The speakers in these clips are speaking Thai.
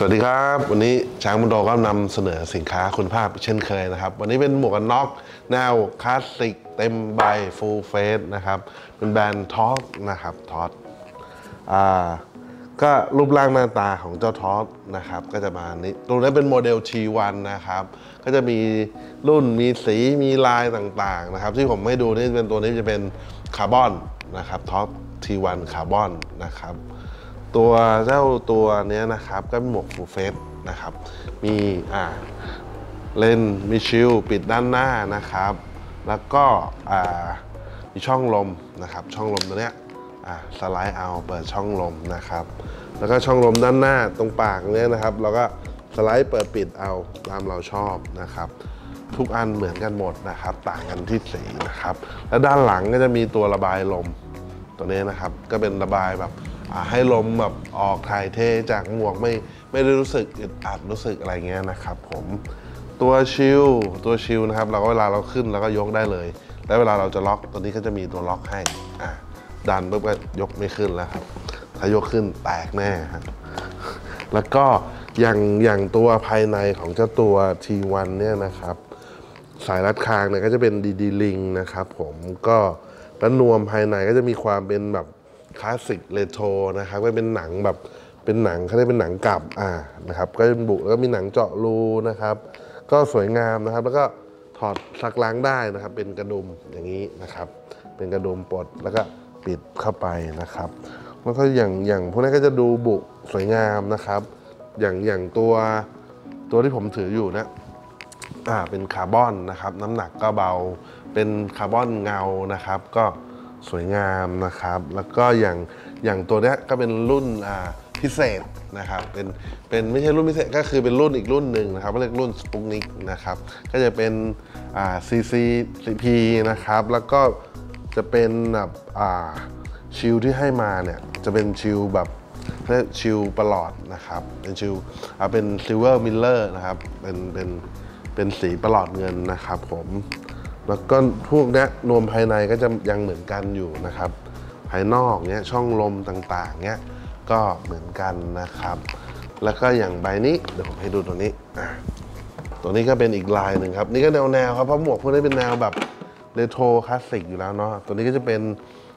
สวัสดีครับ วันนี้ช้างมุนโดก็นำเสนอสินค้าคุณภาพเช่นเคยนะครับ วันนี้เป็นหมวกกันน็อกแนวคลาสสิกเต็มใบ full face นะครับ เป็นแบรนด์ทอสนะครับทอสอ่าก็รูปร่างหน้าตาของเจ้า TORC นะครับ ก็จะมานี้ตรงนี้เป็นโมเดล T1 นะครับ ก็จะมีรุ่นมีสีมีลายต่างๆนะครับ ที่ผมให้ดูนี่เป็นตัวนี้จะเป็นคาร์บอนนะครับ TORC T1 คาร์บอนนะครับ ตัวเจ้าตัวเนี้ยนะครับก็เป็นหมวก full face นะครับ มีอ่าเลนส์มี shield ปิดด้านหน้านะครับ แล้วก็อ่ามีช่องลมนะครับ ช่องลมตัวเนี้ยอ่าสไลด์เอาเปิดช่องลมนะครับ แล้วก็ช่องลมด้านหน้าตรงปากเนี้ยนะครับเราก็สไลด์เปิดปิดเอาตามเราชอบนะครับ ทุกอันเหมือนกันหมดนะครับ ต่างกันที่สีนะครับ และด้านหลังก็จะมีตัวระบายลมตัวนี้นะครับ ก็เป็นระบายแบบ ให้ลมแบบออกถ่ายเทจากหมวกไม่ไม่ได้รู้สึกอึดอัดรู้สึกอะไรเงี้ยนะครับผมตัวชิลตัวชิลนะครับ เราก็เวลาเราขึ้นเราก็ยกได้เลย แล้วเวลาเราจะล็อกตัวนี้ก็จะมีตัวล็อกให้อ่าดันปุ๊บก็ยกไม่ขึ้นแล้วครับ ถ้ายกขึ้นแตกแน่ครับแล้วก็อย่างอย่างตัวภายในของเจ้าตัว T1 เนี่ยนะครับ สายรัดคางเนี่ยก็จะเป็นดีดีลิงนะครับผมก็แล้วนวมภายในก็จะมีความเป็นแบบ คลาสสิกเรโทรนะครับก็เป็นหนังแบบเป็นหนังเขาเรียกเป็นหนังกลับอ่านะครับก็เป็นบุแล้วก็มีหนังเจาะรูนะครับ ก็สวยงามนะครับ แล้วก็ถอดซักล้างได้นะครับ เป็นกระดุมอย่างนี้นะครับ เป็นกระดุมปลดแล้วก็ปิดเข้าไปนะครับแล้วก็อย่างอย่างพวกนี้ก็จะดูบุสวยงามนะครับ อย่างอย่างตัวตัวที่ผมถืออยู่นะอ่าเป็นคาร์บอนนะครับ น้ำหนักก็เบาเป็นคาร์บอนเงานะครับ ก็ สวยงามนะครับ แล้วก็อย่างอย่างตัวนี้ก็เป็นรุ่นพิเศษนะครับ เป็นเป็นไม่ใช่รุ่นพิเศษก็คือเป็นรุ่นอีกรุ่นหนึ่งนะครับเรียกรุ่นสปุกนิกนะครับ ก็จะเป็นอ่า CCCP นะครับ แล้วก็จะเป็นแบบอ่า shield ที่ให้มาเนี่ยจะเป็น shield แบบเรียก shield ปรอทนะครับ เป็น shield อ่าเป็น silver mirror นะครับ เป็นเป็นเป็นสีประหลอดเงินนะครับผม แล้วก็พวกนี้นวมภายในก็จะยังเหมือนกันอยู่นะครับ ภายนอกเนี้ยช่องลมต่างๆเนี้ยก็เหมือนกันนะครับ แล้วก็อย่างใบนี้เดี๋ยวผมให้ดูตัวนี้ตัวนี้ก็เป็นอีกลายหนึ่งครับ นี่ก็แนวแนวๆครับเพราะหมวกพวกนี้เป็นแนวแบบเรโทรคลาสสิกอยู่แล้วเนาะตัวนี้ก็จะเป็น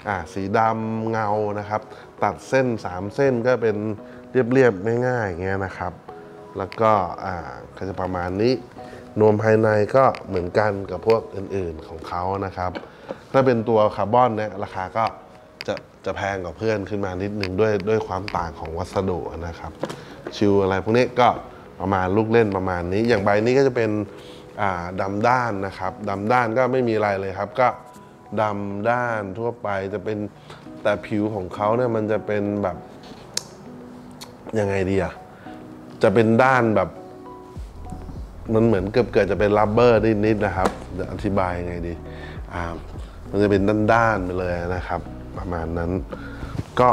อ่าสีดำเงานะครับ ตัดเส้น 3 เส้นก็เป็นเรียบๆง่ายๆอย่างเงี้ยนะครับ แล้วก็อ่าก็จะประมาณนี้ นวมภายในก็เหมือนกันกับพวกอื่นๆของเขานะครับ ถ้าเป็นตัวคาร์บอนเนี่ยราคาก็จะจะแพงกว่าเพื่อนขึ้นมานิดนึงด้วยด้วยความต่างของวัสดุนะครับชิวอะไรพวกนี้ก็ประมาณลูกเล่นประมาณนี้ อย่างใบนี้ก็จะเป็นอ่าดำด้านนะครับดำด้านก็ไม่มีอะไรเลยครับ ก็ดำด้านทั่วไปจะเป็นแต่ผิวของเขาเนี่ยมันจะเป็นแบบยังไงดีอะจะเป็นด้านแบบ มันเหมือนเกือบเกิดจะเป็นรับเบอร์นิดๆนะครับจะอธิบายยังไงดีอ่ามันจะเป็นด้านๆไปเลยนะครับ ประมาณนั้น ก็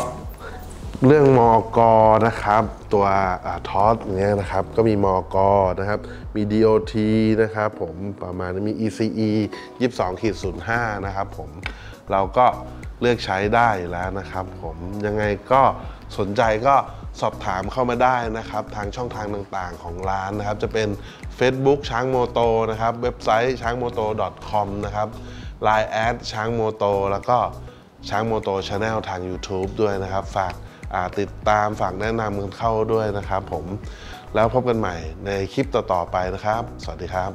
เรื่องมอกนะครับ ตัวทอสเงี้ยนะครับ ก็มีมอกนะครับ มี DOT นะครับผมประมาณนี้มี ECE 22ขีด05 นะครับผมเราก็เลือกใช้ได้แล้วนะครับผมยังไงก็สนใจก็ สอบถามเข้ามาได้นะครับ ทางช่องทางต่างๆของร้านนะครับ จะเป็น Facebook ช้างโมโตนะครับ เว็บไซต์ช้างโมโต .com นะครับ Line แอดช้างโมโตแล้วก็ช้างโมโตชาแนลทาง YouTube ด้วยนะครับ ฝากติดตามฝากแนะนำกันเข้าด้วยนะครับผมแล้วพบกันใหม่ในคลิปต่อ ๆ ไปนะครับ สวัสดีครับ